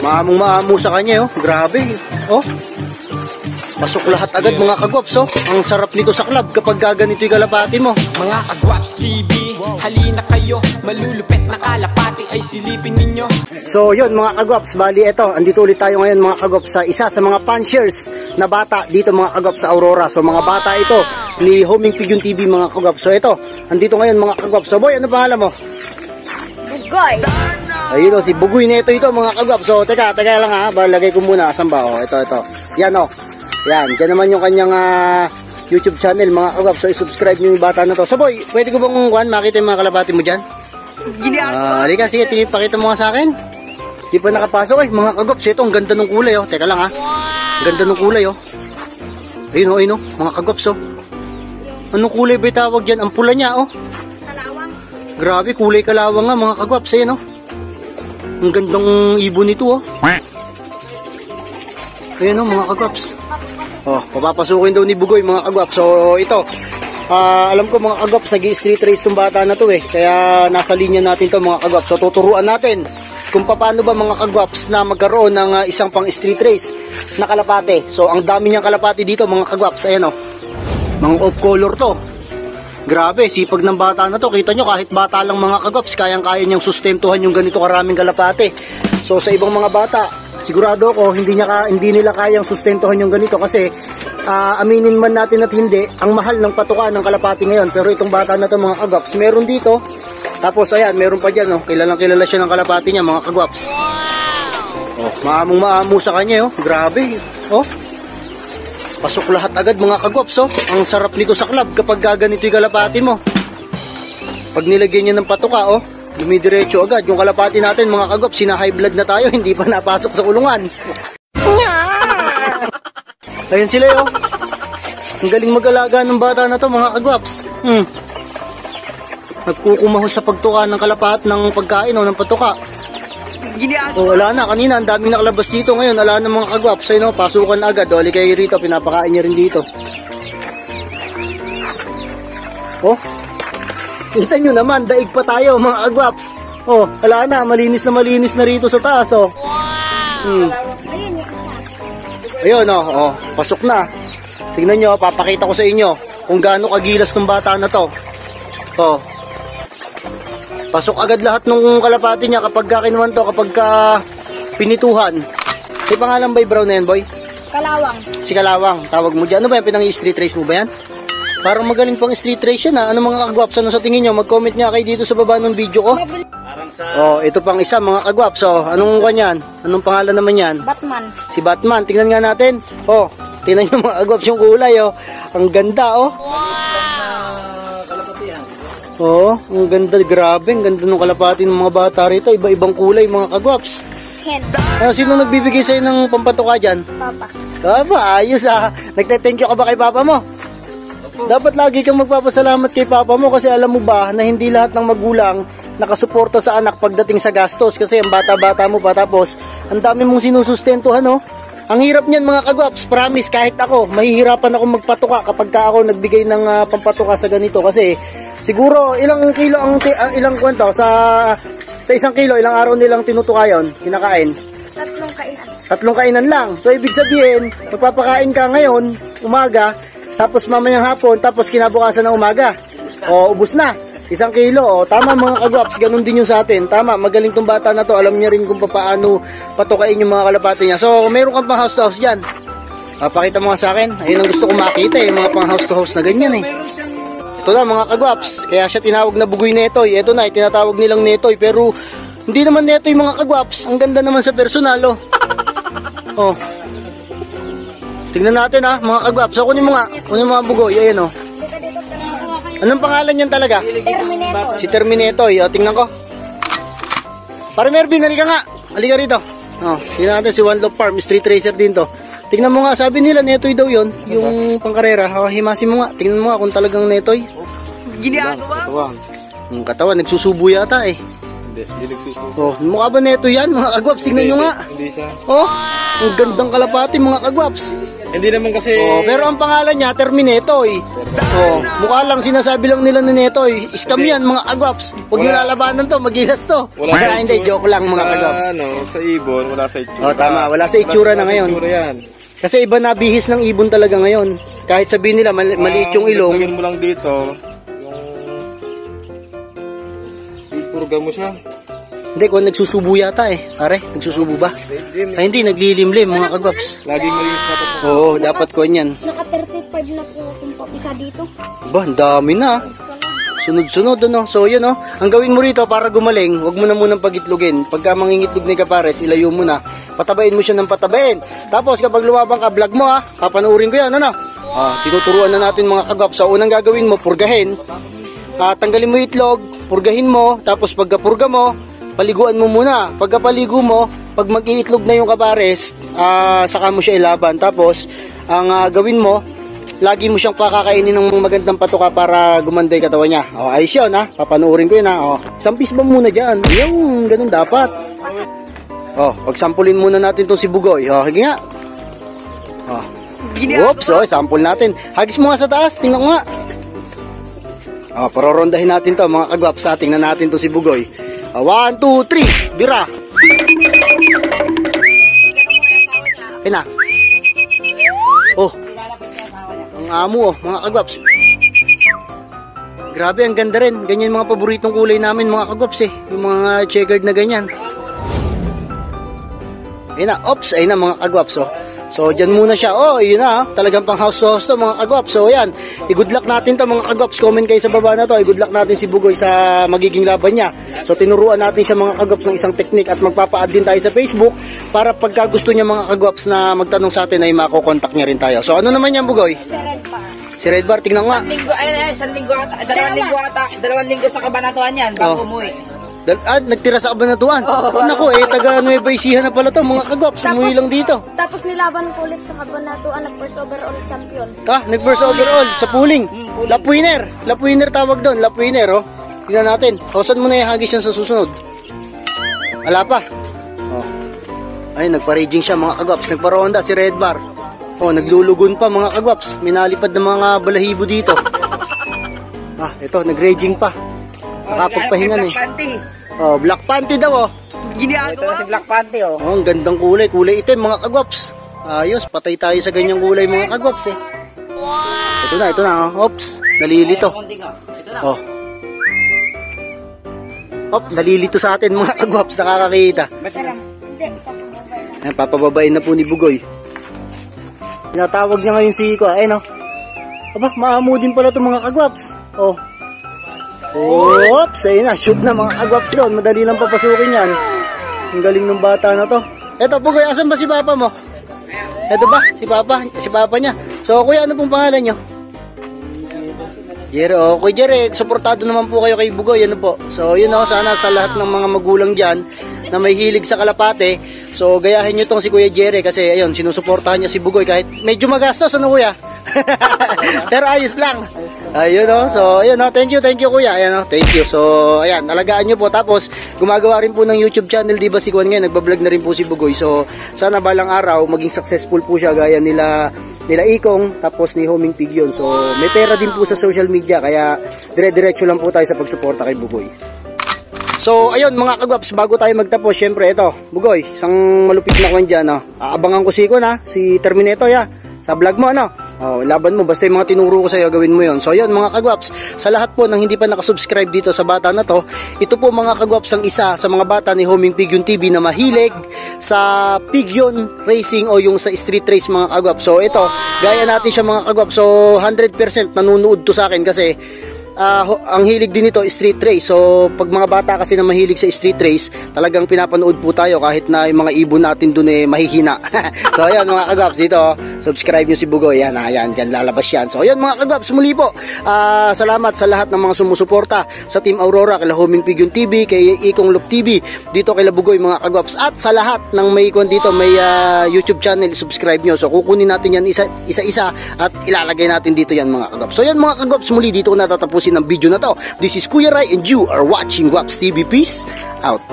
Maamong maamo sa kanya, oh. Grabe. Oh. Pasok lahat agad mga kagwaps, oh. Ang sarap nito sa club kapag gaganito yung kalapati mo. Mga Agwaps TV, halina kayo Malulupet na kalapati ay silipin ninyo So yun mga kagwaps, bali ito, andito ulit tayo ngayon mga kagwaps sa isa sa mga punchers na bata dito mga kagwaps sa Aurora. So mga bata ito ni Homing Pigeon TV mga kagwaps. So ito, andito ngayon mga kagwaps. So boy, ano pangalan mo? Bugoy. Ayun o, si Bugoy na ito ito mga kagwaps. So teka, teka lang ha, balagay ko muna. Saan ba? Oh, ito, ito. Yan o. Yan, dyan naman yung kanyang ah, YouTube channel mga kagwaps. So i-subscribe nyo yung bata na to. So boy, pwede ko bang kuhan, makita yung mga kalabati mo dyan? Ah, halika, sige, tingin, pakita mo nga sa akin. Di pa nakapasok eh, mga kagops. Ito, ang ganda ng kulay oh. Teka lang ha. Ang ganda ng kulay oh. Ayun oh, ayun oh, mga kagops oh. Anong kulay ba tawag yan? Ang pula niya oh. Kalawang. Grabe, kulay kalawang nga mga kagops. Ayan oh. Ang gandang ibon nito oh. Ayan oh, mga kagops. Oh, papapasukin daw ni Bugoy mga kagwaps. So ito, ah, alam ko mga kagwaps, nag street race tong bata na to eh. Kaya nasa linya natin to mga kagwaps. So tuturuan natin kung paano ba mga kagwaps na magkaroon ng ah, isang pang street race na kalapate. So ang dami niyang kalapate dito mga kagwaps. Ayan oh. Mga off color to. Grabe, sipag ng bata na to. Kita nyo, kahit bata lang mga kagwaps, kayang-kaya niyang sustentuhan yung ganito karaming kalapate. So sa ibang mga bata, sigurado ko hindi niya ka, hindi nila kayang sustentuhan yung ganito kasi ah, aminin man natin at hindi, ang mahal ng patuka ng kalapati ngayon. Pero itong bata na to mga kagwaps, meron dito. Tapos ayan, meron pa dyan, oh. kilalang kilala siya ng kalapati niya mga kagwaps. Oh, maamong maamo sa kanya, oh. Grabe. Oh. Pasok lahat agad mga kagwaps, oh. Ang sarap nito sa club kapag gaganito yung kalapati mo. Pag nilagyan niya ng patuka, oh, dumidiretso agad. Yung kalapati natin, mga kagwaps, sina high blood na tayo, hindi pa napasok sa kulungan. Ayan sila, oh. Ang galing mag-alaga ng bata na to, mga kagwaps. Hmm. Nagkukumaho sa pagtuka ng kalapat ng pagkain o ng patuka. O wala na, kanina ang daming nakalabas dito ngayon, wala na mga kagwaps. Ayun o, pasukan agad. O, kayo rito, pinapakain niya rin dito. Oh, kita nyo naman, daig pa tayo mga kagwaps. Oh, wala na, malinis na malinis na rito sa taas. Oh. Hmm. Ayun, oh, oh, pasok na. Tingnan nyo, papakita ko sa inyo kung gaano kagilas ng bata na to. Oh. Pasok agad lahat ng kalapati niya kapag ka kinuhan to, kapag ka pinituhan. May pangalan ba yung brown na yan, boy? Kalawang. Si Kalawang, tawag mo dyan. Ano ba yan, pinang street race mo ba yan? Parang magaling pang street race yan ha. Ano mga kagwaps, ano sa tingin nyo? Mag-comment nga kayo dito sa baba ng video ko. Oh, ito pang isa mga kagwaps. Oh, anong kanyan? Anong pangalan naman yan? Batman. Si Batman, tingnan nga natin. Oh, tingnan nyo mga agwaps yung kulay, oh. Ang ganda, oh. Oo, oh, ang ganda, grabe, ang ganda ng kalapati ng mga bata rito. Iba-ibang kulay, mga kagwaps. Hen. Ano, sino nagbibigay sa'yo ng pampatuka dyan? Papa. Aba, ayos ah. Nagte-thank you ka ba kay papa mo? Dapat lagi kang magpapasalamat kay papa mo kasi alam mo ba na hindi lahat ng magulang nakasuporta sa anak pagdating sa gastos kasi ang bata-bata mo pa tapos ang dami mong sinusustentuhan no. Ang hirap niyan mga kagwaps, promise kahit ako, mahihirapan ako magpatuka kapag ka ako nagbigay ng ah, pampatuka sa ganito kasi siguro ilang kilo ang ah, ilang kwento sa sa isang kilo ilang araw nilang tinutuka yon, kinakain. Tatlong kainan. Tatlong kainan lang. So, ibig sabihin, magpapakain ka ngayon, umaga, tapos mamayang hapon, tapos kinabukasan ng umaga. O, ubus na. Isang kilo. O, tama mga kagwaps, ganun din yung sa atin. Tama, magaling tong bata na to. Alam niya rin kung paano patukain yung mga kalapati niya. So, meron kang pang house to house dyan. Papakita mo nga sa akin. Ayun ang gusto ko makita, eh, mga pang house to house na ganyan eh. Ito na mga kagwaps, kaya siya tinawag na bugoy netoy. Ito na, tinatawag nilang netoy. Pero hindi naman netoy mga kagwaps. Ang ganda naman sa personal, oh. oh. Tingnan natin ha, mga kagwaps. So, kunin mo nga, kunin mo nga bugoy. Ayan, oh. Anong pangalan niyan talaga? Terminator. Si Terminetoy. O, tingnan ko. Pare Mervin, halika nga. Halika rito. Oh, tingnan natin si One Love Farm, street racer din to. Tingnan mo nga, sabi nila netoy daw yon yung pangkarera. Oh, himasin mo nga, tingnan mo nga kung talagang netoy. Ginagawa? Yung katawan, nagsusubo yata eh. Hindi, hindi nagsusubo. Oh, mukha ba neto yan mga kagwaps? Tingnan nyo nga. Hindi siya. Oh, ang gandang kalapati mga kagwaps. Hindi naman kasi... Oh, pero ang pangalan niya, Terminetoy. Oh, mukha lang sinasabi lang nila ni Netoy. Scam yan, mga agwaps. Huwag nyo lalabanan to, magilas to. Wala sa hindi, joke lang mga agwaps. Ano, sa ibon, wala sa itsura. Oh, tama. Wala sa itsura na Wala ngayon. itsura yan. Kasi iba na bihis ng ibon talaga ngayon. Kahit sabihin nila, mali- maliit yung Ang ilong. dagdagan mo lang dito, yung... Ipurga mo siya. Hindi, kung nagsusubo yata eh. Pare, nagsusubo ba? Hindi, Ay, hindi, naglilimlim mga agwaps. Laging malinis na ito. Oo, dapat ko yan. Naka 35 na po akong papisa dito. Ba, ang dami na. Sunod-sunod, ano? So, yun, oh. Ang gawin mo rito para gumaling, huwag mo na munang pagitlugin. Pagka mangingitlog ni Kapares, ilayo mo na. Patabain mo siya ng patabain. Tapos, kapag lumabang ka, vlog mo, ha? Papanoorin ko yan, ano? Ah, tinuturuan na natin mga kagap. So, unang gagawin mo, purgahin. Ah, tanggalin mo itlog, purgahin mo. Tapos, pagka-purga mo, paliguan mo muna. Pagkapaligo mo, pag mag-iitlog na yung Kapares, ah, saka mo siya ilaban. Tapos, ang ah, gawin mo, lagi mo siyang pakakainin ng magandang patuka para gumanda yung katawan niya. O, ayos yun, ha? Papanoorin ko yun, ha? O, sampis ba muna dyan? Yung, ganun dapat. O, pagsampulin muna natin tong si Bugoy. O, hagi nga. O. Oops, o, sample natin. Hagis mo nga sa taas, tingnan ko nga. O, parorondahin natin to, mga kagwaps, ha? Tingnan natin to si Bugoy. O, one, two, three, bira. Ayun na. Oh, ang amo oh, mga kagwaps. Grabe, ang ganda rin. Ganyan mga paboritong kulay namin mga kagwaps eh. Yung mga checkered na ganyan. Ayun na, ops, ayun na mga kagwaps oh. So, dyan muna siya. Oh, yun na. ah. Talagang pang house to house to mga kagwaps. So, yan. I-good luck natin to mga kagwaps. Comment kayo sa baba na to. I-good luck natin si Bugoy sa magiging laban niya. So, tinuruan natin siya mga kagwaps ng isang technique at magpapa-add din tayo sa Facebook para pagka gusto niya mga kagwaps na magtanong sa atin ay makokontakt niya rin tayo. So, ano naman yan Bugoy? Si Red Bar, tingnan nga. linggo, ay, ay, isang linggo ata, dalawang linggo ata, dalawang linggo sa kabanatuan yan, Oh. bago umuwi. Dal- ah, nagtira sa Kabanatuan. Naku, eh, taga Nueva Ecija na pala to. Mga kagwaps, umuwi lang dito. Tapos nilaban ko ulit sa Kabanatuan, nag-first overall champion. Ah, nag-first overall sa pooling. Lap winner. Lap winner tawag doon. Lap winner, oh. Tingnan natin. O, saan mo na ihagis yan sa susunod? Wala pa. Oh. Ay, nagpa-raging siya mga kagwaps. Nagpa-ronda si Red Bar. Oh, naglulugon pa mga kagwaps. Minalipad ng mga balahibo dito. Ah, ito, nag-raging pa. Nakapagpahingan eh. Oh, black panty daw oh. Ito na si Black Panty, oh. Oh, ang gandang kulay. Kulay itim, mga kagwaps. Ayos, patay tayo sa ganyang kulay, mga kagwaps, eh. Ito na, ito na, oh. Oops, nalilito. Konting, oh. Ito na. Oh. Op, nalilito sa atin, mga kagwaps, nakakakita. Ayan, papababain na po ni Bugoy. Tinatawag niya ngayon si Iko. Ayun, oh. Aba, maamo din pala itong mga kagwaps. Oh. Oops, ayun na. Shoot na mga kagwaps doon. Madali lang papasukin yan. Ang galing ng bata na to. Eto, Bugoy, asan ba si Papa mo? Eto ba? Si Papa? Si Papa niya. So, kuya, ano pong pangalan niyo? Jerry, oh, Kuya Jerry, suportado naman po kayo kay Bugoy, ano po. So, yun ako, sana sa lahat ng mga magulang dyan na may hilig sa kalapate, so gayahin nyo tong si Kuya Jerry kasi ayun, sinusuportahan niya si Bugoy kahit medyo magastos, ano kuya? Pero ayos lang. Ayun oh, so ayun oh, thank you, thank you kuya. Ayun oh, thank you. So ayan, alagaan nyo po tapos gumagawa rin po ng YouTube channel, 'di ba si Kuan ngayon, nagba-vlog na rin po si Bugoy. So sana balang araw maging successful po siya gaya nila nila Ikong tapos ni Homing Pigyon. So may pera din po sa social media kaya dire-diretso lang po tayo sa pagsuporta kay Bugoy. So, ayun mga kagwaps, bago tayo magtapos, syempre ito, Bugoy, isang malupit na kwan dyan, no? Aabangan ko si Iko na, si Terminator, ya, sa vlog mo, ano? Oh, laban mo, basta yung mga tinuro ko sa'yo, gawin mo yon. So, ayun mga kagwaps, sa lahat po ng hindi pa nakasubscribe dito sa bata na to, ito po mga kagwaps ang isa sa mga bata ni Homing Pigeon TV na mahilig sa pigeon racing o yung sa street race mga kagwaps. So, ito, gaya natin siya mga kagwaps. So, 100% nanunood to sa akin kasi Ho- ang hilig din nito street race. So, pag mga bata kasi na mahilig sa street race, talagang pinapanood po tayo kahit na yung mga ibon natin dun eh mahihina. so, ayan mga kagaps dito, subscribe nyo si Bugoy. Yan, ayan, dyan lalabas yan. So, ayan mga kagaps, muli po. Ah, salamat sa lahat ng mga sumusuporta sa Team Aurora, kay Homing Pigeon TV, kay Ikong Loop TV, dito kay Bugoy mga kagaps. At sa lahat ng may dito, may ah, YouTube channel, subscribe nyo. So, kukunin natin yan isa- isa-isa at ilalagay natin dito yan mga kagaps. So, yan mga kagaps, muli dito ko natatapusin ang video na to. This is Kuya Rai and you are watching Waps TV. Peace out.